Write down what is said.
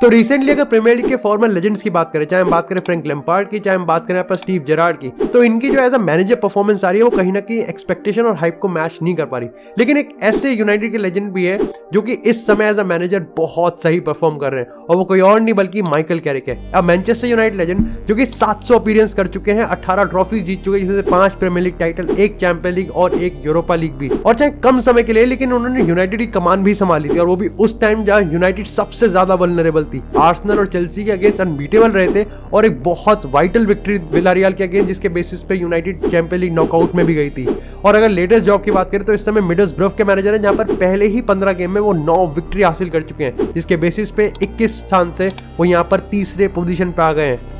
तो रिसेंटली अगर premier league के फॉर्मर लेजेंड्स की बात करें, चाहे हम बात करें फ्रैंक लेम्पार्ड की, चाहे हम बात करें आप स्टीव जेरार्ड की तो इनकी जो एज अ मैनेजर परफॉर्मेंस आ रही है, वो कहीं ना कहीं एक्सपेक्टेशन और हाइप को मैच नहीं कर पा रही। लेकिन एक ऐसे यूनाइटेड के लेजेंड भी है, जो कि इस समय एज अ मैनेजर बहुत सही परफॉर्म कर रहे हैं। और वो कोई और नहीं, बल्कि माइकल कैरिक है। अब मैनचेस्टर यूनाइटेड लेजेंड जो कि 700 अपीरियंस कर चुके हैं 18 ट्रॉफी जीत चुके हैं, जिसमें पाँच प्रीमियर लीग टाइटल एक चैंपियन लीग और एक यूरोपा लीग भी। और चाहे कम समय के लिए, लेकिन उन्होंने यूनाइटेड की कमान भी संभाली थी, और वो भी उस टाइम जहाँ यूनाइटेड सबसे ज़्यादा वलनरेबल थी। आर्सनल और चेल्सी के अगेंस्ट अनबीटेबल रहे थे और एक बहुत वाइटल विक्ट्री विलारियाल के अगेंस्ट जिसके बेसिस पे यूनाइटेड चैंपियन लीग नॉकआउट में भी गई थी। और अगर लेटेस्ट जॉब की बात करें तो इस समय मिडल्स ब्रफ के मैनेजर हैं, जहाँ पर पहले ही पंद्रह गेम में वो नौ विक्ट्री हासिल कर चुके हैं। जिसके बेसिस पे इक्कीस स्थान से वो यहाँ पर तीसरे पोजिशन पे आ गए हैं।